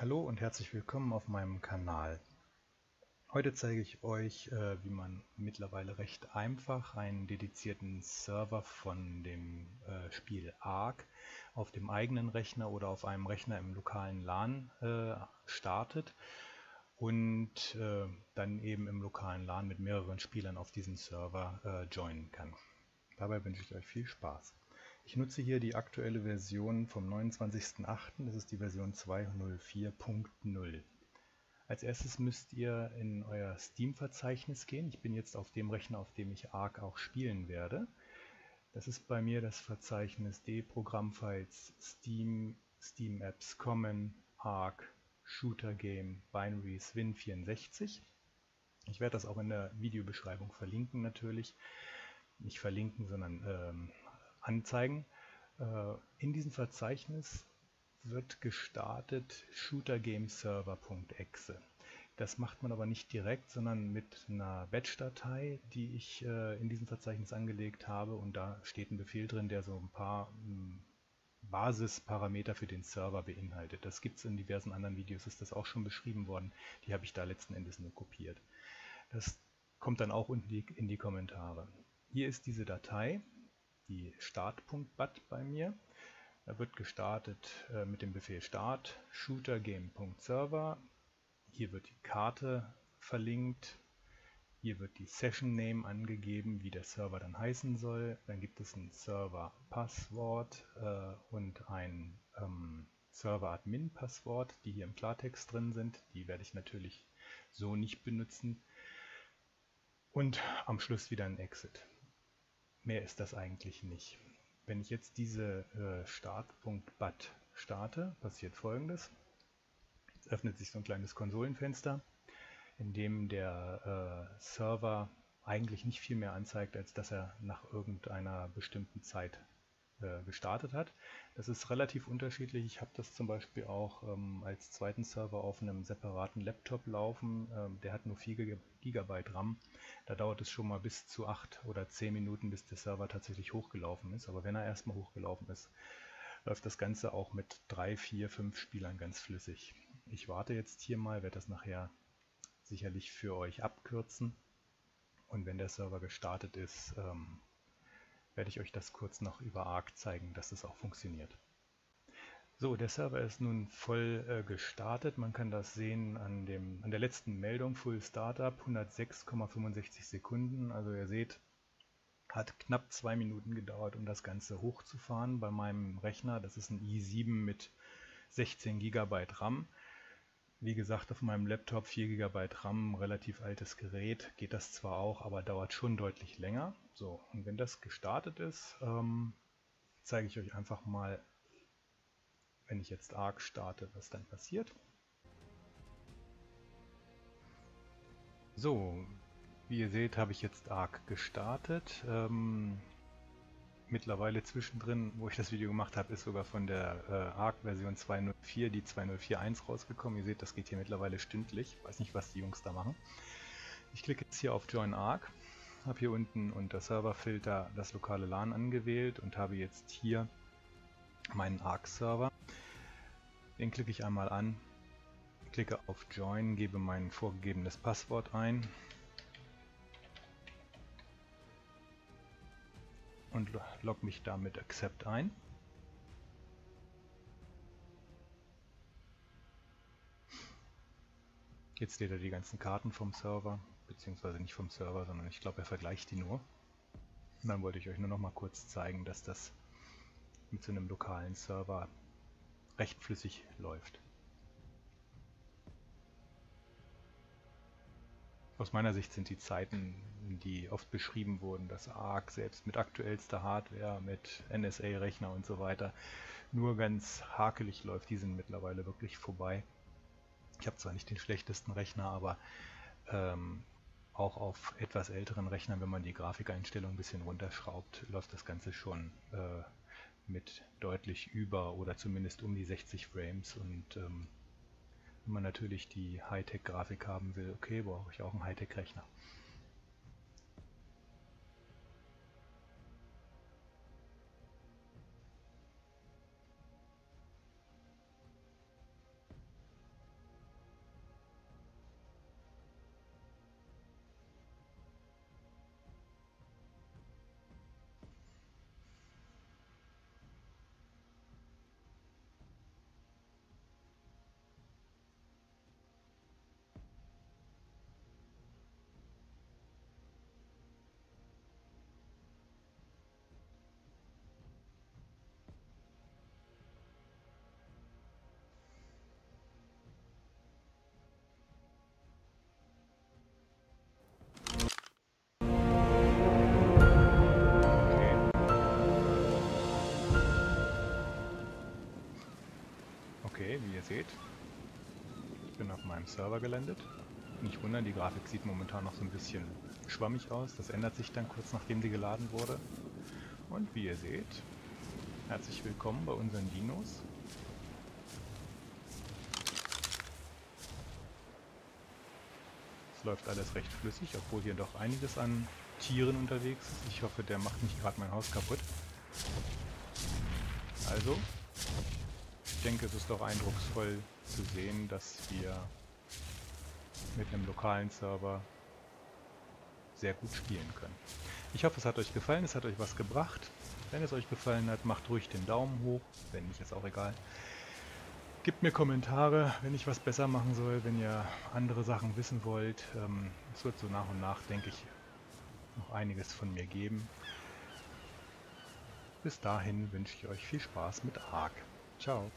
Hallo und herzlich willkommen auf meinem Kanal. Heute zeige ich euch, äh, wie man mittlerweile recht einfach einen dedizierten Server von dem äh, Spiel Ark auf dem eigenen Rechner oder auf einem Rechner im lokalen LAN äh, startet und dann eben im lokalen LAN mit mehreren Spielern auf diesem Server joinen kann. Dabei wünsche ich euch viel Spaß. Ich nutze hier die aktuelle Version vom 29.08. Das ist die Version 204.0. Als erstes müsst ihr in euer Steam-Verzeichnis gehen. Ich bin jetzt auf dem Rechner, auf dem ich Arc auch spielen werde. Das ist bei mir das Verzeichnis D, Programmfiles, Steam, Steam Apps, Common, Arc, Shooter Game, Binaries, Win64. Ich werde das auch in der Videobeschreibung verlinken natürlich. Nicht verlinken, sondern ähm, anzeigen. Äh, in diesem Verzeichnis wird gestartet shootergameserver.exe. Das macht man aber nicht direkt, sondern mit einer Batch-Datei, die ich äh, in diesem Verzeichnis angelegt habe. Und da steht ein Befehl drin, der so ein paar hm, Basisparameter für den Server beinhaltet. Das gibt es in diversen anderen Videos, ist das auch schon beschrieben worden. Die habe ich da letzten Endes nur kopiert. Das kommt dann auch unten in die Kommentare. Hier ist diese Datei die Startpunkt-Bat bei mir. Da wird gestartet äh, mit dem Befehl start shootergame.server. Hier wird die Karte verlinkt. Hier wird die Session Name angegeben, wie der Server dann heißen soll. Dann gibt es ein Server-Passwort äh, und ein ähm, Server-Admin-Passwort, die hier im Klartext drin sind. Die werde ich natürlich so nicht benutzen. Und am Schluss wieder ein Exit. Mehr ist das eigentlich nicht. Wenn ich jetzt diese äh, Start.bat starte, passiert folgendes. Es öffnet sich so ein kleines Konsolenfenster, in dem der äh, Server eigentlich nicht viel mehr anzeigt, als dass er nach irgendeiner bestimmten Zeit äh, gestartet hat. Das ist relativ unterschiedlich. Ich habe das zum Beispiel auch ähm, als zweiten Server auf einem separaten Laptop laufen. Ähm, der hat nur 4 GB RAM. Da dauert es schon mal bis zu 8 oder 10 Minuten, bis der Server tatsächlich hochgelaufen ist. Aber wenn er erstmal hochgelaufen ist, läuft das Ganze auch mit 3, 4, 5 Spielern ganz flüssig. Ich warte jetzt hier mal, werde das nachher sicherlich für euch abkürzen. Und wenn der Server gestartet ist, ähm, werde ich euch das kurz noch über Arc zeigen, dass es auch funktioniert. So, der Server ist nun voll äh, gestartet. Man kann das sehen an, dem, an der letzten Meldung, Full Startup, 106,65 Sekunden. Also ihr seht, hat knapp zwei Minuten gedauert, um das Ganze hochzufahren bei meinem Rechner. Das ist ein i7 mit 16 GB RAM. Wie gesagt, auf meinem Laptop 4 GB RAM, relativ altes Gerät, geht das zwar auch, aber dauert schon deutlich länger. So, und wenn das gestartet ist, ähm, zeige ich euch einfach mal, wenn ich jetzt Arc starte, was dann passiert. So, wie ihr seht, habe ich jetzt Arc gestartet. Ähm, mittlerweile zwischendrin, wo ich das Video gemacht habe, ist sogar von der äh, ARC-Version 2.04 die 2.04.1 rausgekommen. Ihr seht, das geht hier mittlerweile stündlich. Ich weiß nicht, was die Jungs da machen. Ich klicke jetzt hier auf Join ARC, habe hier unten unter Serverfilter das lokale LAN angewählt und habe jetzt hier meinen ARC-Server. Den klicke ich einmal an, klicke auf Join, gebe mein vorgegebenes Passwort ein und logge mich damit Accept ein. Jetzt lädt er die ganzen Karten vom Server, beziehungsweise nicht vom Server, sondern ich glaube er vergleicht die nur. Und dann wollte ich euch nur noch mal kurz zeigen, dass das mit so einem lokalen Server recht flüssig läuft. Aus meiner Sicht sind die Zeiten, die oft beschrieben wurden, dass ARC selbst mit aktuellster Hardware, mit NSA-Rechner und so weiter nur ganz hakelig läuft, die sind mittlerweile wirklich vorbei. Ich habe zwar nicht den schlechtesten Rechner, aber ähm, auch auf etwas älteren Rechnern, wenn man die Grafikeinstellung ein bisschen runterschraubt, läuft das Ganze schon äh, mit deutlich über oder zumindest um die 60 Frames und ähm, wenn man natürlich die Hightech-Grafik haben will, okay, brauche ich auch einen Hightech-Rechner. Okay, wie ihr seht, ich bin auf meinem Server gelandet. Nicht wundern, die Grafik sieht momentan noch so ein bisschen schwammig aus. Das ändert sich dann kurz nachdem sie geladen wurde. Und wie ihr seht, herzlich willkommen bei unseren Dinos. Es läuft alles recht flüssig, obwohl hier doch einiges an Tieren unterwegs ist. Ich hoffe, der macht nicht gerade mein Haus kaputt. Also, ich denke, es ist doch eindrucksvoll zu sehen, dass wir mit einem lokalen Server sehr gut spielen können. Ich hoffe, es hat euch gefallen, es hat euch was gebracht. Wenn es euch gefallen hat, macht ruhig den Daumen hoch, wenn nicht, ist auch egal. Gebt mir Kommentare, wenn ich was besser machen soll, wenn ihr andere Sachen wissen wollt. Ähm, es wird so nach und nach, denke ich, noch einiges von mir geben. Bis dahin wünsche ich euch viel Spaß mit ARK. Ciao.